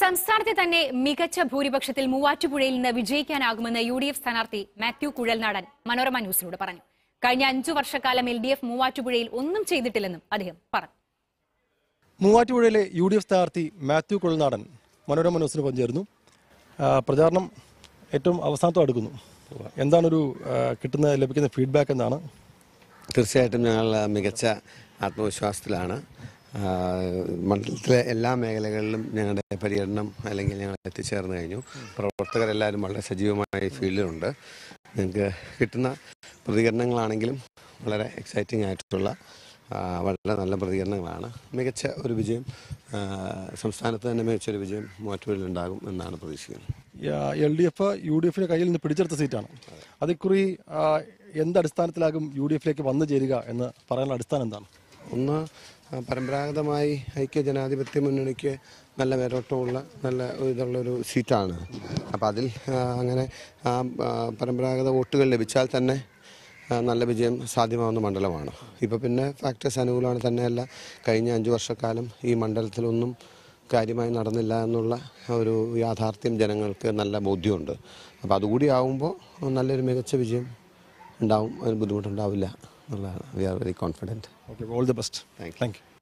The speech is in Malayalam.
സംസ്ഥാനത്തെ തന്നെ മികച്ച ഭൂരിപക്ഷത്തിൽ മൂവാറ്റുപുഴയിൽ നിന്ന് വിജയിക്കാനാകുമെന്ന് യു ഡി എഫ് സ്ഥാനാർത്ഥി മാത്യു കുഴൽനാടൻ മനോരമ ന്യൂസിനോട് പറഞ്ഞു. കഴിഞ്ഞ അഞ്ചു വർഷക്കാലം എൽ ഡി എഫ് മൂവാറ്റുപുഴയിൽ ഒന്നും ചെയ്തിട്ടില്ലെന്നും അദ്ദേഹം പറഞ്ഞു. മൂവാറ്റുപുഴയിലെ യു ഡി എഫ് സ്ഥാനാർത്ഥി മാത്യു കുഴൽനാടൻ മനോരമ ന്യൂസിന് പങ്കുചേർന്നു പ്രചാരണം ഏറ്റവും അവസാനത്തോ അടുക്കുന്നു. എന്താണൊരു ഒരു കിട്ടുന്ന ലഭിക്കുന്ന ഫീഡ്ബാക്ക് എന്താണ് തീർച്ചയായിട്ടും ഞങ്ങൾ മികച്ച ആത്മവിശ്വാസത്തിലാണ്. മണ്ഡലത്തിലെ എല്ലാ മേഖലകളിലും ഞങ്ങളുടെ പര്യടനം അല്ലെങ്കിൽ ഞങ്ങൾ എത്തിച്ചേർന്ന് കഴിഞ്ഞു. പ്രവർത്തകരെല്ലാവരും വളരെ സജീവമായ ഫീൽഡിലുണ്ട്. ഞങ്ങൾക്ക് കിട്ടുന്ന പ്രതികരണങ്ങളാണെങ്കിലും വളരെ എക്സൈറ്റിംഗ് ആയിട്ടുള്ള വളരെ നല്ല പ്രതികരണങ്ങളാണ്. മികച്ച ഒരു വിജയം സംസ്ഥാനത്ത് തന്നെ മികച്ച ഒരു വിജയം മൂവാറ്റുപുഴയിൽ ഉണ്ടാകും എന്നാണ് പ്രതീക്ഷിക്കുന്നത്. L D F U D എഫിന്റെ കയ്യിൽ നിന്ന് പിടിച്ചെടുത്ത സീറ്റാണ്. അതിക്കുറി എന്തടിസ്ഥാനത്തിലാകും യു ഡി എഫിലേക്ക് വന്നു ചേരുക എന്ന് പറയാനുള്ള അടിസ്ഥാനം എന്താണ്? ഒന്ന് പരമ്പരാഗതമായി ഐക്യ ജനാധിപത്യ മുന്നണിക്ക് നല്ല മേലോട്ടമുള്ള നല്ല ഇതുള്ളൊരു സീറ്റാണ്. അപ്പോൾ അതിൽ അങ്ങനെ പരമ്പരാഗത വോട്ടുകൾ ലഭിച്ചാൽ തന്നെ നല്ല വിജയം സാധ്യമാവുന്ന മണ്ഡലമാണ്. ഇപ്പോൾ പിന്നെ ഫാക്ടേഴ്സ് അനുകൂലമാണ് തന്നെയല്ല. കഴിഞ്ഞ അഞ്ച് വർഷക്കാലം ഈ മണ്ഡലത്തിലൊന്നും കാര്യമായി നടന്നില്ല എന്നുള്ള ഒരു യാഥാർത്ഥ്യം ജനങ്ങൾക്ക് നല്ല ബോധ്യമുണ്ട്. അപ്പോൾ അതുകൂടി ആവുമ്പോൾ നല്ലൊരു മികച്ച വിജയം ഉണ്ടാവും അതിന് ബുദ്ധിമുട്ടുണ്ടാവില്ല. we are very confident. Okay, all the best. Thank you. Thank you.